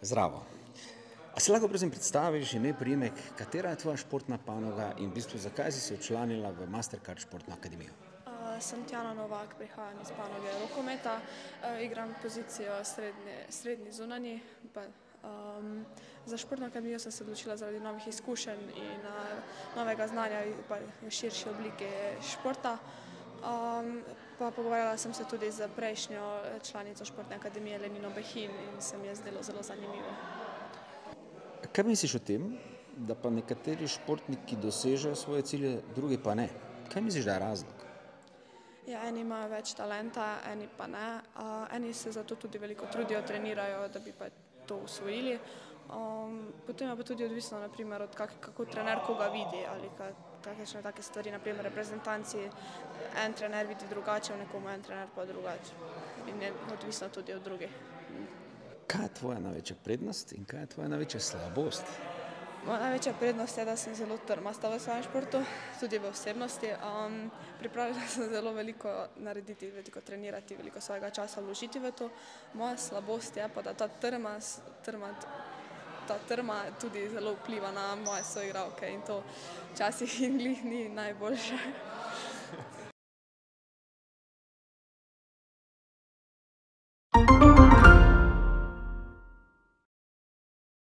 Zdravo. A si lahko prosim predstaviš ime, priimek, katera je tvoja športna panoga in v bistvu zakaj si se včlanila v Mastercard Športno akademijo? Uh, sem Tjana Novak, prihajam iz panoge rokometa, uh, igram pozicijo srednje, srednji zunanji. Pa, um, za športno akademijo sem se odločila zaradi novih izkušenj in uh, novega znanja v širši obliki športa. Um, pa pogovarjala sem se tudi z prejšnjo članico športne akademije Lenino Behin in se mi je zdelo zelo zanimivo. Kaj misliš o tem, da pa nekateri športniki dosežejo svoje cilje, drugi pa ne? Kaj misliš, da je razlog? Ja, eni imajo več talenta, eni pa ne. Uh, eni se zato tudi veliko trudijo, trenirajo, da bi pa to usvojili. Um, potem je pa tudi odvisno, naprimer, od kak, kako trener koga vidi ali kakšne take stvari, naprimer reprezentanci, en trener vidi drugače, nekomu en trener pa drugače. In je odvisno tudi od drugih. Kaj je tvoja največja prednost in kaj je tvoja največja slabost? Moja največja prednost je, da sem zelo trmasta v svojem športu, tudi v osebnosti. Um, pripravila sem zelo veliko narediti, veliko trenirati, veliko svojega časa vložiti v to. Moja slabost je pa, da ta trma, trma ta trma tudi zelo vpliva na moje soigralke in to včasih jim glih ni najboljše.